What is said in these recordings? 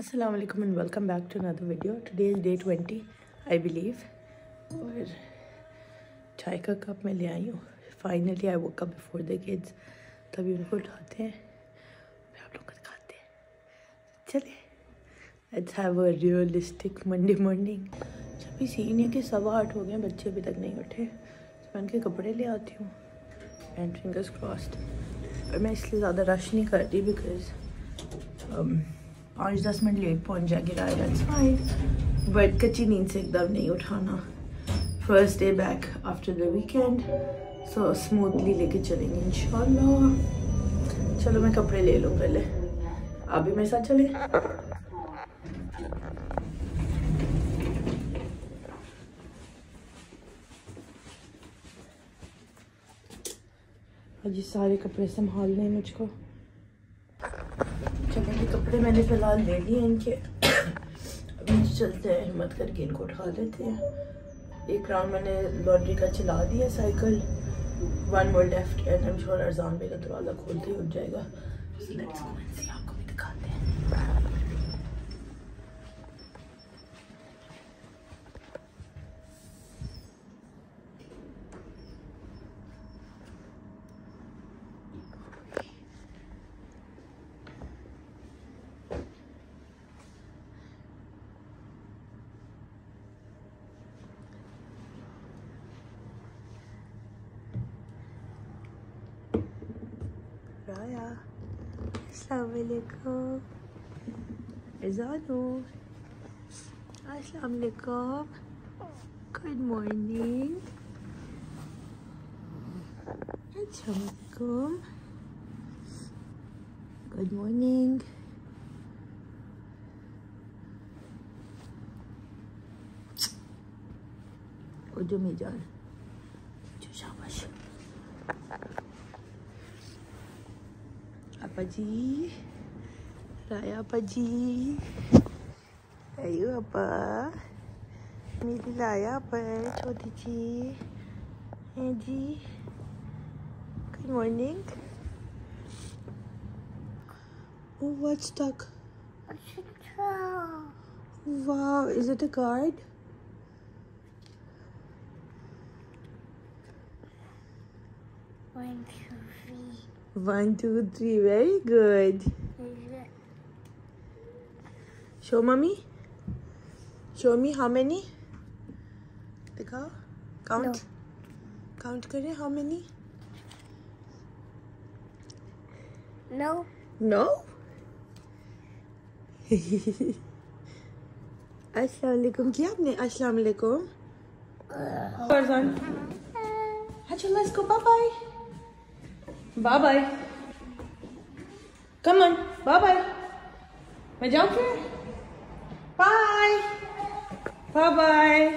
Assalamu alaikum and welcome back to another video. Today is day 20, I believe. और चाय का cup मैं ले आई हूँ। फाइनली आई वो कप बिफोर द किड्स तभी उनको उठाते हैं। फिर आप लोग दिखाते हैं। चलिए let's have a realistic Monday morning जब भी सीन है कि सवा आठ हो गए बच्चे अभी तक नहीं उठे तो मैं उनके कपड़े ले आती हूँ। एंड फिंगर्स क्रॉस्ड और मैं इसलिए ज़्यादा रश नहीं करती बिकॉज़ पाँच दस मिनट लेट पहुँच जाएगी राय फाइन बट कच्ची नींद से एकदम नहीं उठाना। First day back after the weekend so smoothly लेके चलेंगे, इंशाल्लाह। चलो, मैं कपड़े ले लूँ पहले। आप भी मेरे साथ चले? और सारे कपड़े संभालने मुझको। कपड़े मैंने फ़िलहाल ले लिए इनके। अभी चलते हैं हिम्मत करके इनको उठा लेते हैं। एक राउंड मैंने लॉटरी का चला दिया cycle. One more left and I'm sure Arjan बेगा दरवाज़ा खोलते ही उठ जाएगा। So let's go and see, Hiya. Assalamu alaikum. Izanu. Assalamu alaikum. Good morning. Assalamu alaikum. Good morning. Good morning. Good morning. apa ji? Raya apa ji? Ayo apa? मेरी लाया पर छोटी जी है जी good morning Oh, what's stuck? Wow, is it a card? One, two, three. One, two, three. Very good. Show mommy. Show me how many? दिखाओ count count करें how many No. no अस्सलाम वालेकुम किया आपने अस्सलाम वालेकुम फरजान अच्छा let's go bye bye bye bye come on bye bye मैं जाऊँ फिर bye bye bye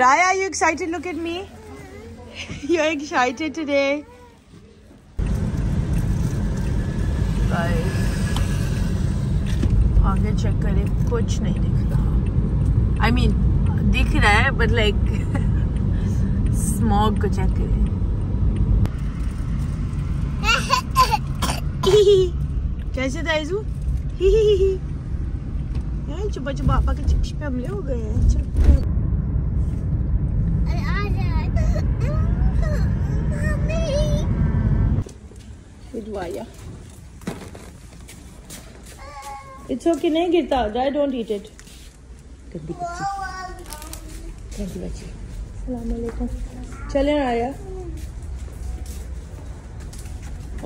Raya, are you excited? Look at me. You're excited today. Guys, आगे चेक करें। कुछ नहीं दिख रहा। आई मीन दिख रहा है बट लाइक स्मॉग को चेक करें कैसे था आइजू चुपा चुपा पापा के चिप्स पे हमले हो गए हैं चल Vidwaya. It's okay, नहीं गिरता. I don't eat it. गंदी बच्ची. गंदी बच्ची. सलाम अलैकुम. चले आया।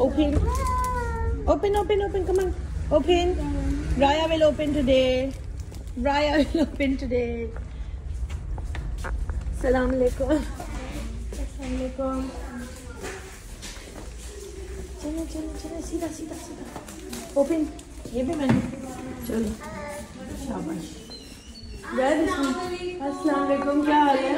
Okay open open open Kamal open Raya will open today Raya will open today सलाम सलामकुम चलो चलो चलो, सीधा सीधा ओपन ये भी मैंने। चलो, शाबाश। क्या हाल है?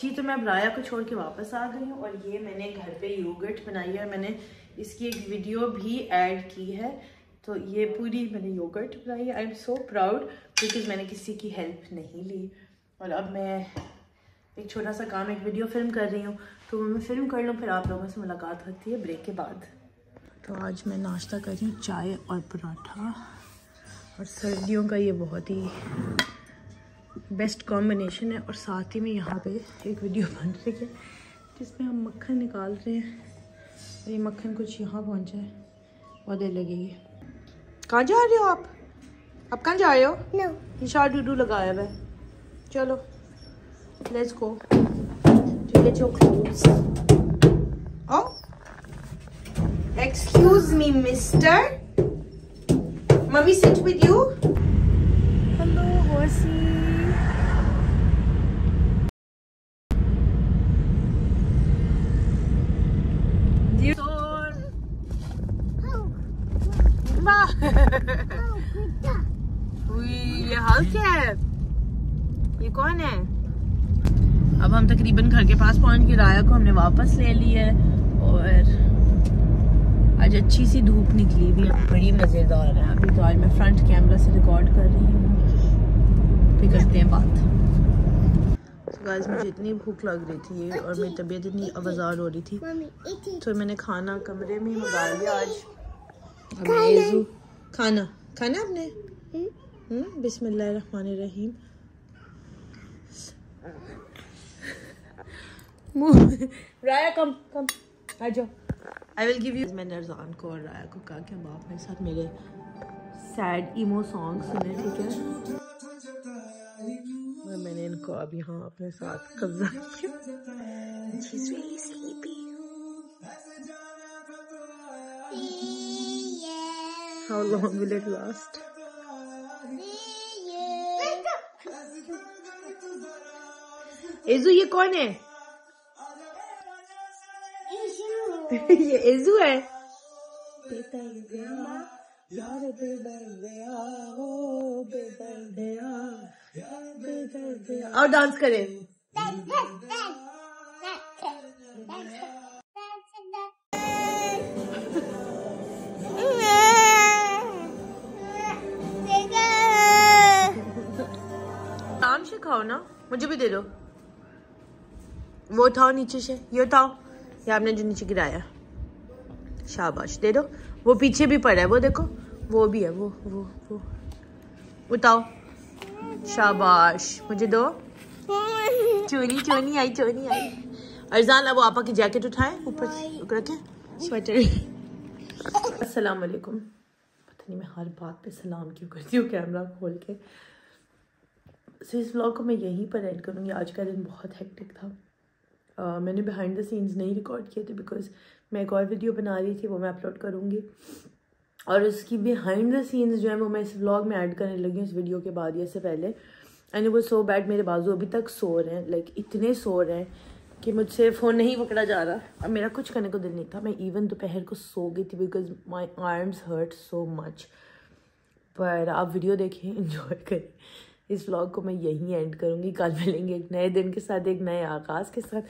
जी तो मैं अब राया को छोड़ के वापस आ गई हूँ और ये मैंने घर पे योगर्ट बनाई है मैंने इसकी एक वीडियो भी ऐड की है। तो ये पूरी मैंने योगर्ट बनाई है। I am so proud because मैंने किसी की हेल्प नहीं ली। और अब मैं एक छोटा सा काम, एक वीडियो फ़िल्म कर रही हूँ। तो मैं फ़िल्म कर लूँ, फिर आप लोगों से मुलाकात होती है ब्रेक के बाद। तो आज मैं नाश्ता कर रही हूँ, चाय और पराठा। और सर्दियों का ये बहुत ही बेस्ट कॉम्बिनेशन है और साथ ही में यहाँ पे एक वीडियो बन रही है जिसमें हम मक्खन निकाल रहे हैं और ये मक्खन कुछ यहाँ पहुँचा है बहुत देर लगेगी कहाँ जा रहे हो आप आप कहाँ जा रहे हो No. निशा डूडू लगाया हुआ है चलो let's go get your clothes. Oh, excuse me, mister. Mummy, sit with you. Hello, horsey. Dear ये हल्क है ये कौन है? अब हम तकरीबन घर के पास पहुँच गए। राया को हमने वापस ले लिया है और आज अच्छी सी धूप निकली हुई है। बड़ी मज़ेदार है। अभी तो आज मैं फ्रंट कैमरा से रिकॉर्ड कर रही हूँ। फिर करते हैं बात। Guys, मुझे इतनी भूख लग रही थी और मेरी तबीयत इतनी आवाज़ार हो रही थी. तो मैंने खाना कमरे में मंगा लिया आज। खाना। खाना आपने? Hmm? हम्म बिस्मिल्लाहिर्रहमानिर्रहीम। मुँह राया कम कम आ जाओ। आई विल गिव यू मैंने अरजान को और राया को कहा कि आप मेरे साथ मेरे सैड इमो सॉन्ग सुने ठीक है? और मैंने इनको अब यहाँ अपने साथ कब्जा किया। How long will it last? एजू ये कौन है ये एजू है और डांस करें खाओ ना मुझे भी दे दो। वो उठाओ नीचे से ये उठाओ ये आपने जो नीचे गिराया। शाबाश दे दो। वो पीछे भी पड़ा है वो देखो। वो भी है वो वो वो। उठाओ शाबाश मुझे दो। चोनी चोनी आई चोनी आई। अरजान अब आपा की जैकेट उठाए ऊपर रखे। स्वेटर अस्सलाम वालेकुम पता नहीं मैं हर बात पे सलाम क्यों करती हूँ कैमरा खोल के। सो इस व्लॉग को मैं यहीं पर एंड करूँगी। आज का दिन बहुत हेक्टिक था। uh, मैंने बिहाइंड द सीन्स नहीं रिकॉर्ड किए थे बिकॉज़ मैं एक और वीडियो बना रही थी वो मैं अपलोड करूँगी। और उसकी बिहाइंड द सीन्स जो है वो मैं इस व्लॉग में ऐड करने लगी हूँ इस वीडियो के बाद या से पहले। एंड वो सो बैड मेरे बाजू अभी तक सो रहे हैं। लाइक like, इतने सो रहे हैं कि मुझसे फ़ोन नहीं पकड़ा जा रहा। और मेरा कुछ करने को दिल नहीं था। मैं इवन दोपहर को सो गई थी because my arms hurt so much पर आप वीडियो देखें इंजॉय करें। इस व्लॉग को मैं यहीं एंड करूँगी। कल मिलेंगे एक नए दिन के साथ, एक नए आगाज़ के साथ।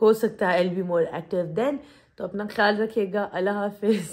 हो सकता है I be more active than तो अपना ख्याल रखिएगा। अल्लाह हाफिज़।